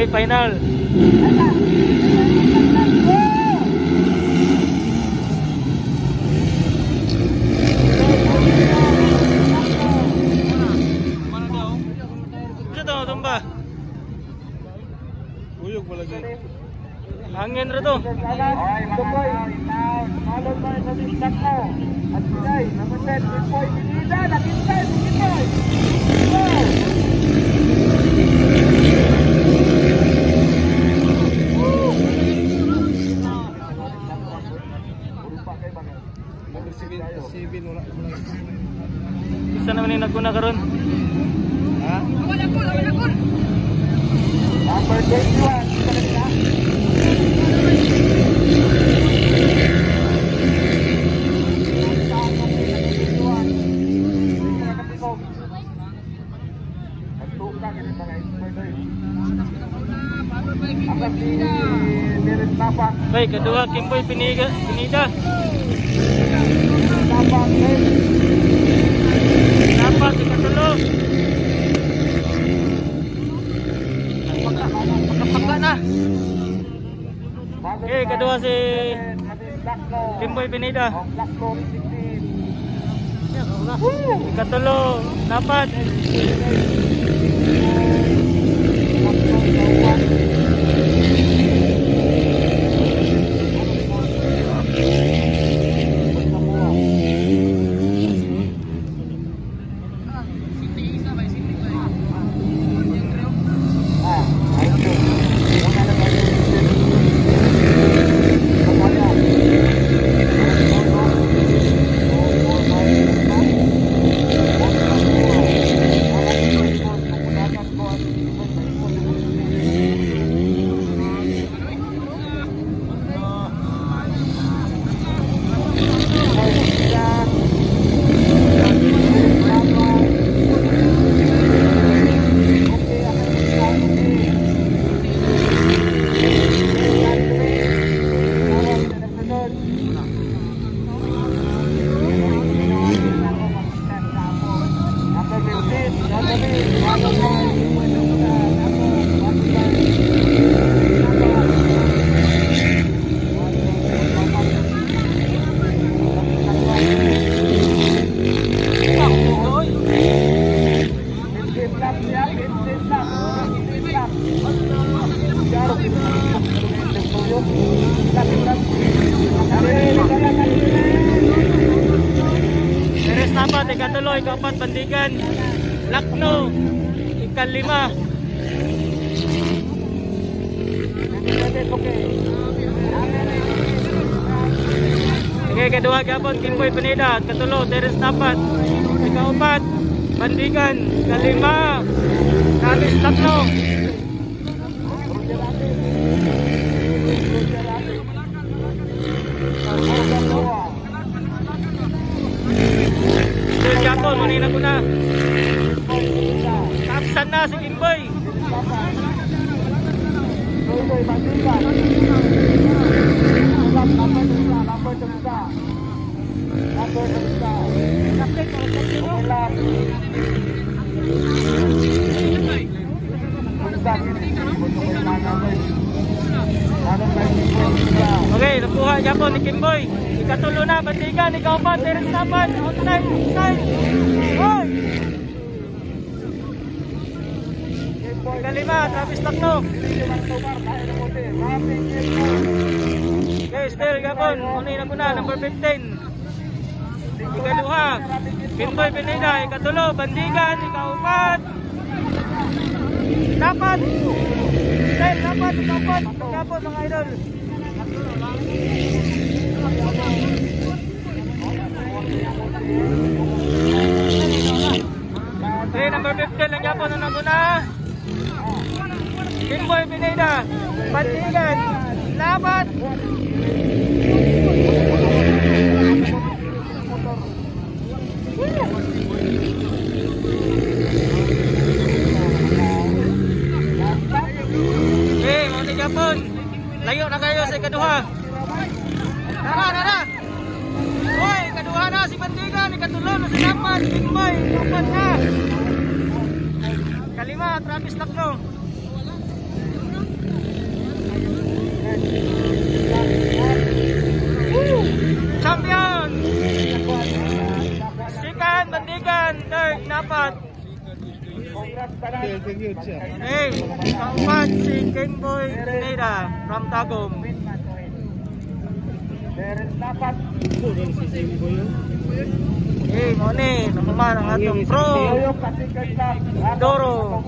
Okay, final. Uyog malagay. Hangin rin to. Tukoy, malon mo sa distak mo. At sinay, naman 10, 15, nakintay, nakintay. Naman yung nagkuna karon. Ha? Number 21, kita na nila. Akan si Derek Tapak, Bay, kedua Kimboy Piniga, Pinida. Tapak, eh. Dapat ikatulo. Pagka na. Okay, kedua si Kimboy Pinida. Ikatulo, dapat. Teres dapat, ikatulo, ikapat, bandigan. Lakno, ikalima. Okay, kedua gapon, Kimboy Pineda. Katulo, Teres dapat. Ikaupat, bandigan. Kalima, Kamis tatlo. Sir Japon, manina ko Kapsan na si Kimboy. Okay, nakuha Japon ni Kimboy. Ikatulo na, bandigan, ikaw pa, Teres dapat. Outside, outside. Hoy! Kalima, Travis Takno. Okay, still Japon, muna na kuna, number 15. Ikaduha, Kimboy Pineda, ikatulo, bandigan, ikaupat. Dapat! Dapat, dapat. Japon, mga idol. Kimboy Pineda, Bandigan, Labat. Japon. Layo na kayo sa ikaduha. Tara, tara. Hoy, ikaduha na si Bandigan, ikatulo na si Labat, Kimboy, Labat na. Kalima, Travis Lakno. Hey, kaupat si King Boy Pineda from Tagum. Hey, Mone, nakuman ang atong pro. Doro.